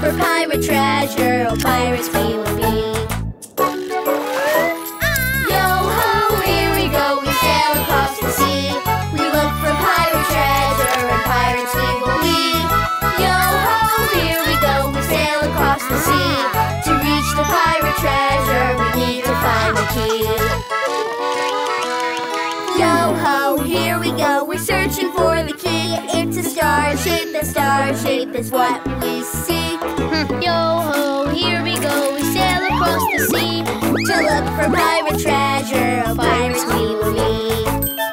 for pirate treasure, oh pirates we will be. Here we go, we sail across the sea. We look for pirate treasure, and pirates we will be. Here we go, we sail across the sea. To reach the pirate treasure, we need to find the key. Here we go, we're searching for the key. It's a star shape, the star shape is what we seek. Yo ho, here we go, we sail across the sea. To look for pirate treasure, oh pirates we will be.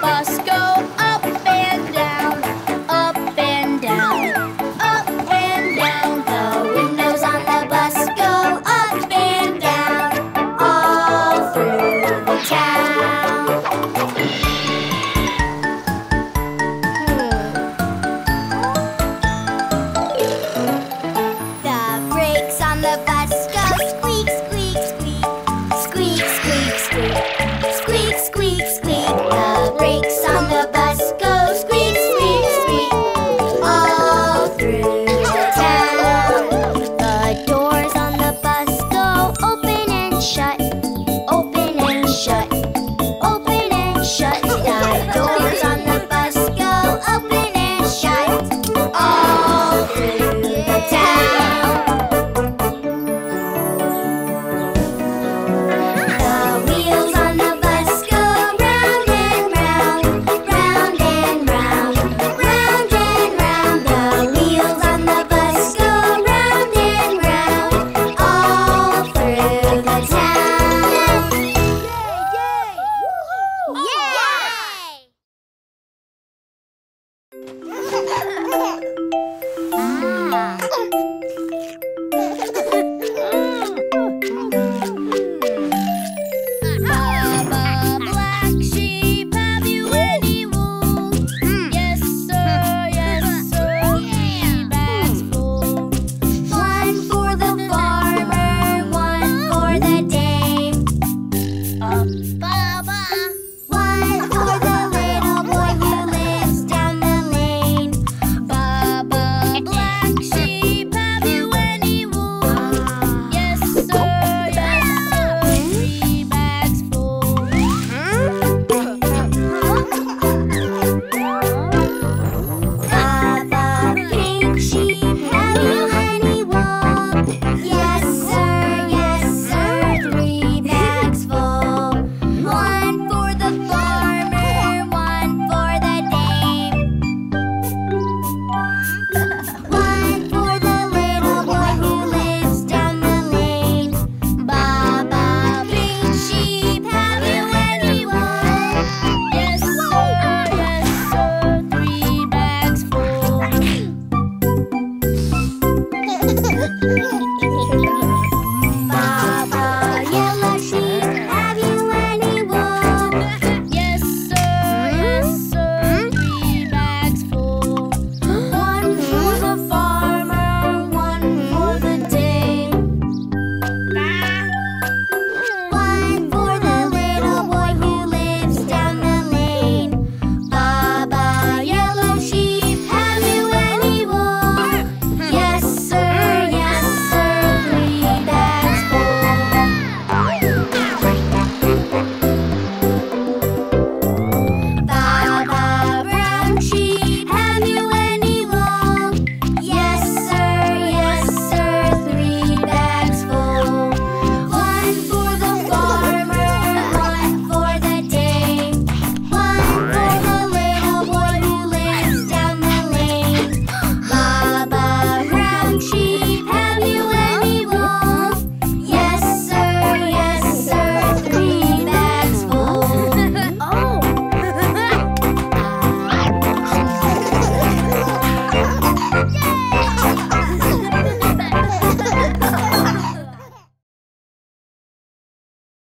Bus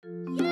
Down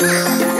Yeah.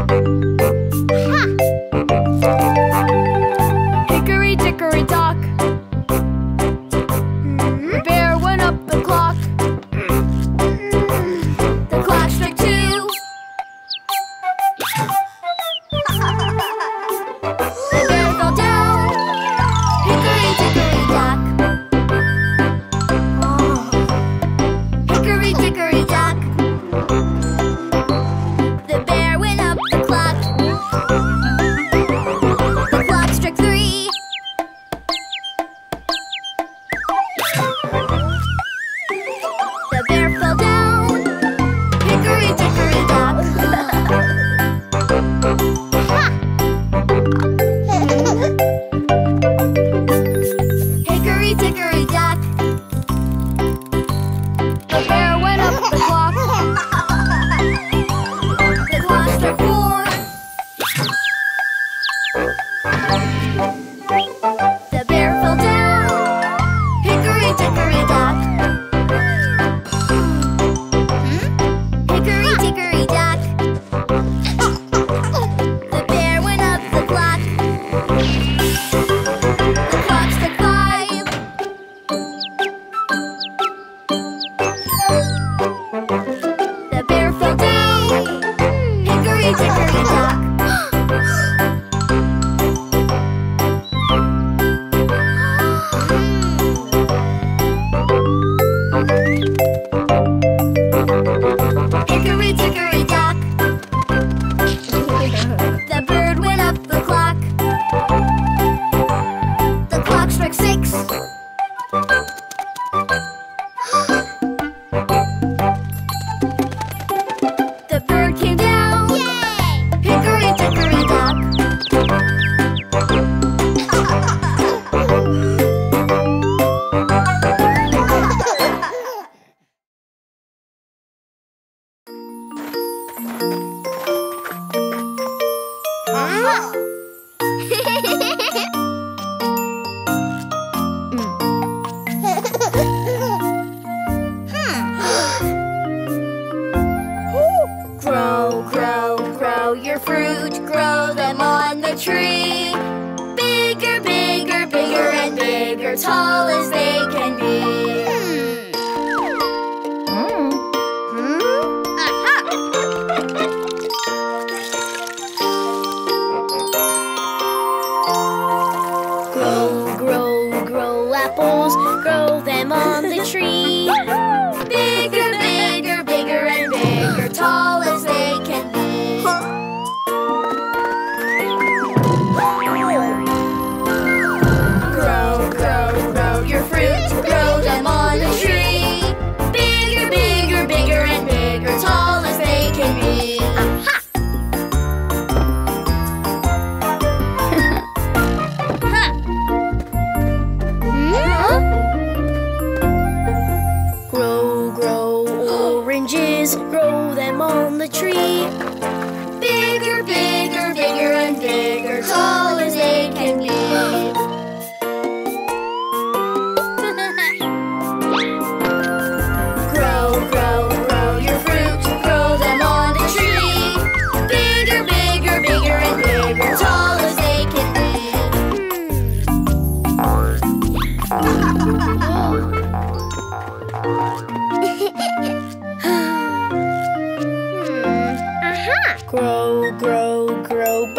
Hickory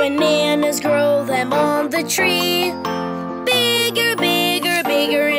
bananas, grow them on the tree. Bigger, bigger, bigger,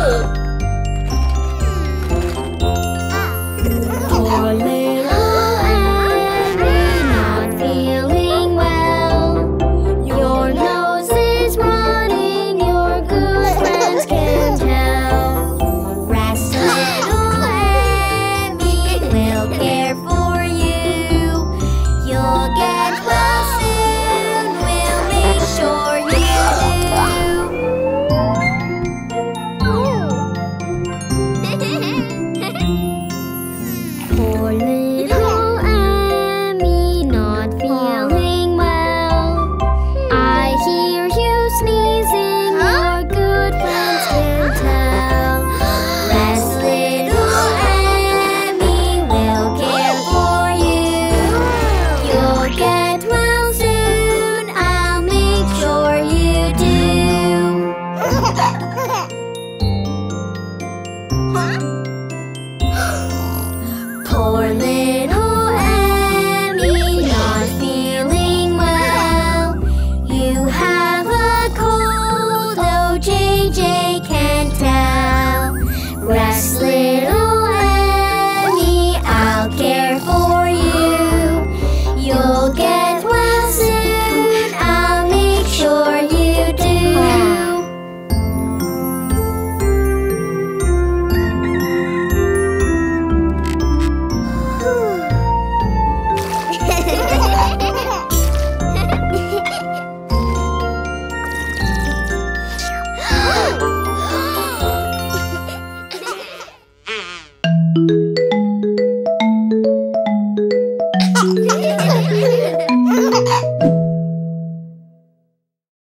squeaks.